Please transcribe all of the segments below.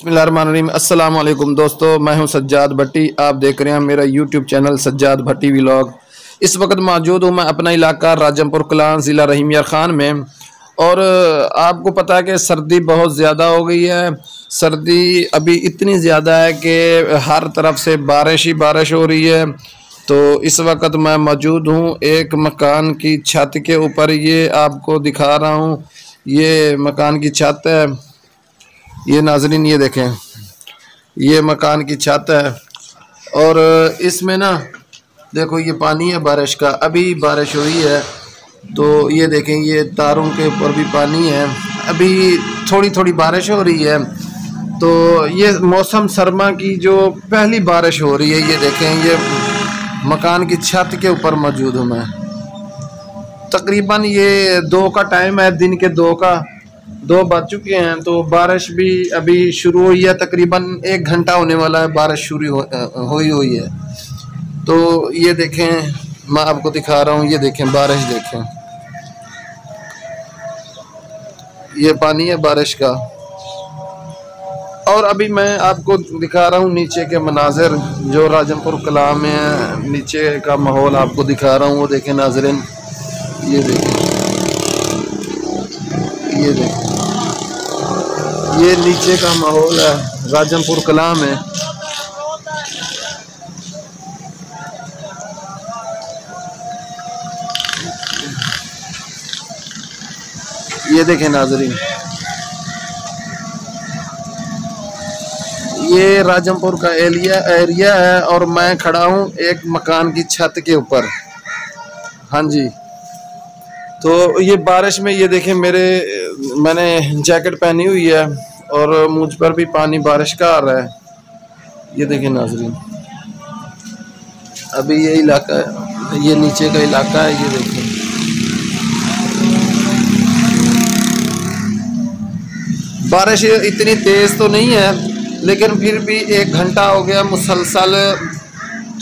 अस्सलाम वालेकुम दोस्तों, मैं हूँ सज्जाद भट्टी। आप देख रहे हैं मेरा YouTube channel Sajjad Bhatti vlog इस वक्त मौजूद हूँ मैं अपना इलाका राजमपुर कलान ज़िला रहीमिया ख़ान में। और आपको पता है कि सर्दी बहुत ज़्यादा हो गई है। सर्दी अभी इतनी ज़्यादा है कि हर तरफ़ से बारिश ही बारिश हो रही है। तो इस वक्त मैं मौजूद हूँ एक मकान की छत के ऊपर। ये आपको दिखा रहा हूँ। ये मकान की छत है। ये नाजरीन ये देखें, ये मकान की छत है और इसमें ना, देखो ये पानी है बारिश का, अभी बारिश हुई है तो ये देखें, ये तारों के ऊपर भी पानी है, अभी थोड़ी थोड़ी बारिश हो रही है तो ये मौसम सरमा की जो पहली बारिश हो रही है, ये देखें, ये मकान की छत के ऊपर मौजूद हूँ मैं। तकरीबन ये दो का टाइम है, दिन के दो का दो बज चुके हैं तो बारिश भी अभी शुरू हुई है तकरीबन एक घंटा होने वाला है बारिश शुरू हो, हुई हुई है। तो ये देखें मैं आपको दिखा रहा हूँ ये देखें बारिश देखें। ये पानी है बारिश का। और अभी मैं आपको दिखा रहा हूँ नीचे के मनाजिर जो राजमपुर कला में है नीचे का माहौल आपको दिखा रहा हूँ वो देखें नाजरन। ये देखें। ये देखें। ये नीचे का माहौल है, राजमपुर कला में। ये देखें नाजरीन। ये राजमपुर का एरिया एरिया है और मैं खड़ा हूँ एक मकान की छत के ऊपर। हाँ जी। तो ये बारिश में ये देखें मेरे मैंने जैकेट पहनी हुई है। और मुझ पर भी पानी बारिश का आ रहा है। ये देखें नाजरीन। अभी ये इलाका है, ये नीचे का इलाका है, ये देखें बारिश इतनी तेज़ तो नहीं है, लेकिन फिर भी एक घंटा हो गया, मुसलसल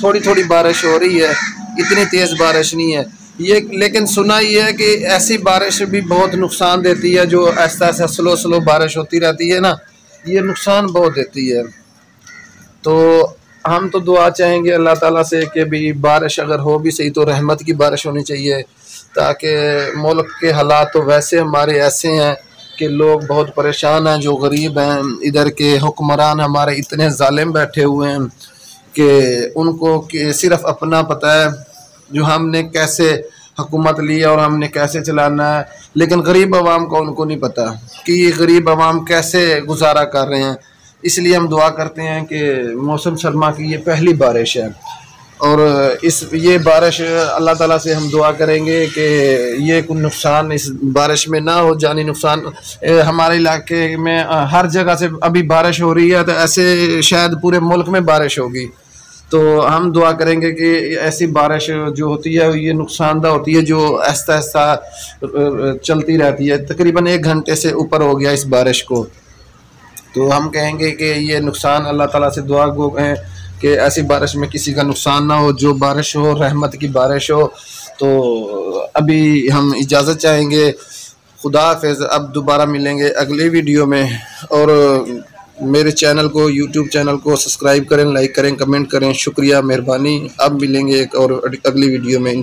थोड़ी थोड़ी बारिश हो रही है। इतनी तेज़ बारिश नहीं है। ये, लेकिन सुना ये है कि ऐसी बारिश भी बहुत नुकसान देती है, जो ऐसा ऐसा स्लो स्लो बारिश होती रहती है ना, ये नुकसान बहुत देती है। तो हम तो दुआ चाहेंगे अल्लाह ताला से कि भी बारिश अगर हो भी सही तो रहमत की बारिश होनी चाहिए, ताकि मुल्क के हालात तो वैसे हमारे ऐसे हैं कि लोग बहुत परेशान हैं, जो गरीब हैं, इधर के हुक्मरान हमारे इतने ालिम बैठे हुए हैं कि उनको कि सिर्फ़ अपना पता है जो हमने कैसे हुकूमत ली और हमने कैसे चलाना है। लेकिन गरीब आवाम को उनको नहीं पता कि ये गरीब आवाम कैसे गुजारा कर रहे हैं। इसलिए हम दुआ करते हैं कि मौसम सरमा की ये पहली बारिश है। और इस, ये बारिश अल्लाह ताला से हम दुआ करेंगे कि ये कोई नुकसान इस बारिश में ना हो, जानी नुकसान। हमारे इलाके में हर जगह से अभी बारिश हो रही है तो ऐसे शायद पूरे मुल्क में बारिश होगी। तो हम दुआ करेंगे कि ऐसी बारिश जो होती है, ये नुकसानदा होती है, जो ऐसा ऐसा चलती रहती है। तकरीबन एक घंटे से ऊपर हो गया इस बारिश को। तो हम कहेंगे कि ये नुकसान, अल्लाह ताला से दुआ गो है कि ऐसी बारिश में किसी का नुकसान ना हो, जो बारिश हो, रहमत की बारिश हो। तो अभी हम इजाज़त चाहेंगे। खुदा हाफिज़, अब दोबारा मिलेंगे अगली वीडियो में। और मेरे चैनल को यूट्यूब चैनल को सब्सक्राइब करें लाइक करें कमेंट करें। शुक्रिया, मेहरबानी। अब मिलेंगे एक और अगली वीडियो में इन